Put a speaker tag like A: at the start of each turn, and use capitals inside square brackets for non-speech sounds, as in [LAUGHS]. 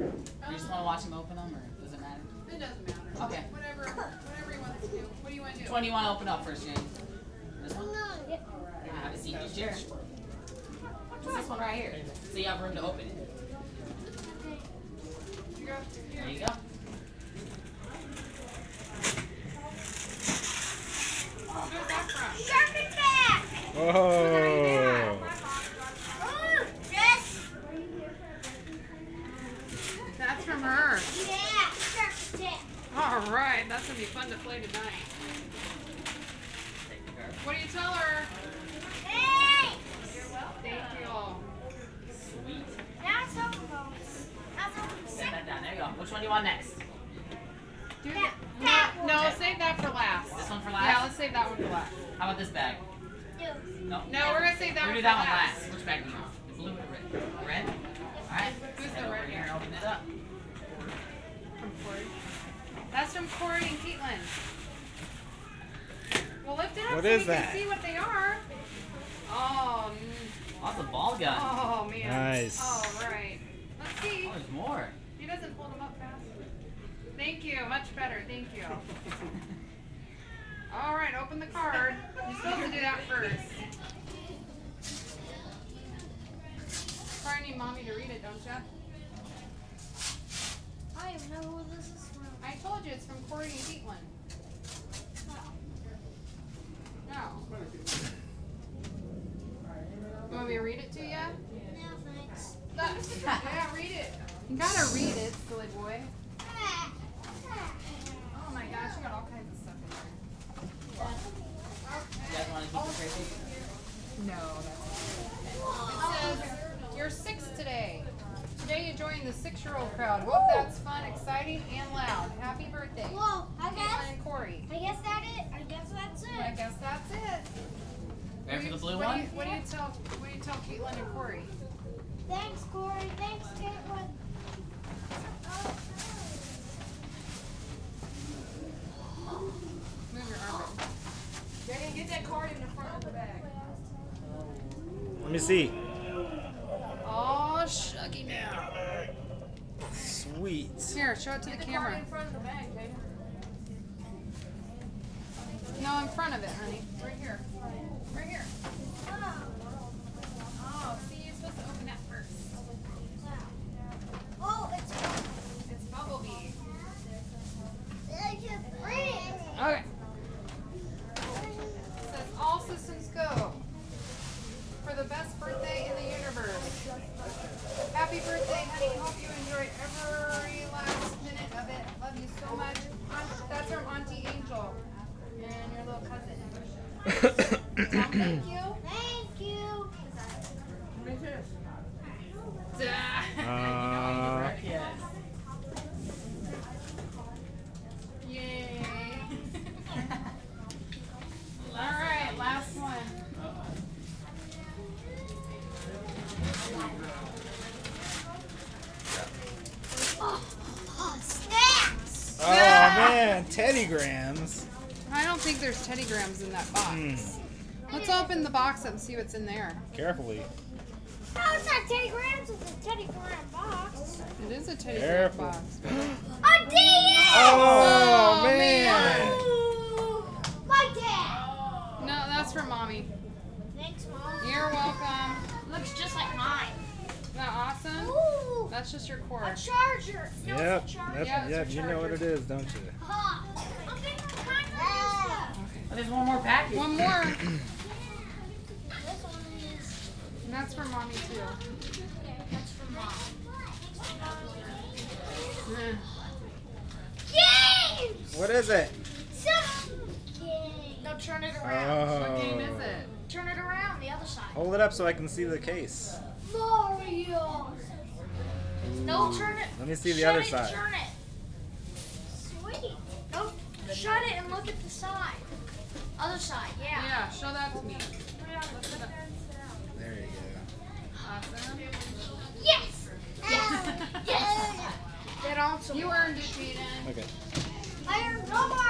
A: You just want to watch him open them, or does it matter?
B: It doesn't matter.
A: Okay.
B: Whatever, whatever you want to do. What do you want to do?
A: Which one do you want to open up first, Jane? This one?
C: No, yeah.
A: Have a seat in your chair. What's this one right here? So you have room to open it.
B: You go. Here.
A: There you go.
B: Where's that from?
C: Sharpen back.
D: Oh.
C: Oh, yes.
B: That's from her.
C: Yeah, sharpen back.
B: All right, that's gonna be fun to play tonight.
A: Take the card.
B: What do you tell her?
C: Hey. You're welcome.
B: Thank you. all.
A: Sweet.
C: Now it's open, folks. Now it's open.
A: Set that down. There you go. Which one do you want next?
B: Do
C: That- that
B: no,
C: one.
B: no, save that for last.
A: This one for last?
B: Yeah, let's save that one for last.
A: How about this bag?
C: Do.
A: No.
B: No, we're gonna save that
A: We're
B: one
A: gonna do that one
B: last.
A: last. Which bag do you want? The blue or the red? Red? Alright.
B: Who's
A: Head
B: the red
A: here
B: guy?
A: and open it up.
B: From Corey. That's from Corey and Caitlin. Well, lift it up
D: What
B: so
D: is
B: we
D: that?
B: can see what they are. Oh.
A: Lots of ball gun.
B: oh man.
D: Nice.
B: All right. Let's see.
A: Oh, there's more.
B: He doesn't hold them up fast. Thank you. Much better. Thank you. [LAUGHS] All right. Open the card. You're supposed to do that first. Probably need mommy to read it, don't you?
C: I don't know who this is from.
B: I told you it's from Corey and Caitlin. No. You want me to read it to you?
C: No, thanks.
B: yeah, read it. You gotta read it, silly boy. Oh my gosh, you got all kinds of stuff in there.
A: You guys want to keep this right here?
B: No, that's It says, you're six today. Today you joined the six-year-old crowd. Whoop, that's fun, exciting, and loud. Happy birthday.
C: Whoa, I
B: Caitlin
C: guess.
B: and Corey.
C: I guess that it. I guess that's it.
B: I guess that's it.
A: Ready for the blue
B: what
A: one?
B: Do you, what do you tell? What do you tell Caitlin and Corey?
C: Thanks, Corey. Thanks, Caitlin.
B: Move your arm. Daddy, get that card in the front of the bag.
D: Let me see. Sweet.
B: Here, show it to the camera.
E: in front of the bag, Jay.
B: No, in front of it, honey. Right here. Right here. Oh, see, you're supposed to open that first.
C: Oh, it's
B: It's Bumblebee.
C: it's a breeze.
B: Okay. It says all systems go for the best birthday in the universe. Happy birthday, honey. Hope you enjoy every last minute of it. Love you so much. Aunt- That's from Auntie Angel and your little cousin. Mom, thank you.
C: Thank you.
B: Duh.
D: Uh,
A: Yes.
B: Yay. All right, last one.
C: Oh, oh snacks.
D: oh man, Teddy Grahams.
B: I don't think there's Teddy Grahams in that box.
D: Hmm.
B: Let's open the box up and see what's in there.
D: Carefully.
C: No, it's not Teddy Grahams. It's a Teddy Graham box.
B: It is a Teddy Graham box. [GASPS]
C: A DS.
D: Oh,
B: Oh,
D: man.
C: Ooh, My dad.
B: No, that's for mommy.
C: Thanks, Mom.
B: You're welcome.
C: Looks just like mine.
B: Isn't that awesome?
C: Ooh,
B: That's just your cord.
C: a charger. No,
D: Yep.
C: it's a charger.
D: That's,
B: Yeah, it's
D: yep.
B: a
D: You know what it is, don't you?
C: Huh. Okay, kind of
A: Oh, there's one more package.
B: One more. [CLEARS THROAT]
C: This one is.
B: And that's for mommy too.
C: That's for Mom. Games.
D: What is it?
C: Some games. No, turn it around.
B: What oh. game is
D: Oh.
B: it?
C: Turn it around. The other side.
D: Hold it up so I can see the case.
C: Mario. No, hmm. turn it.
D: Let me see the
C: Shut
D: other
C: it,
D: side.
C: Turn it. Sweet. No, shut it and look at the side. Other side, yeah.
B: Yeah, show that to me.
D: There you go.
B: Awesome.
C: Yes! [LAUGHS] Yes! yes! That also
B: You earned it, Jayden.
D: Okay. I earned more!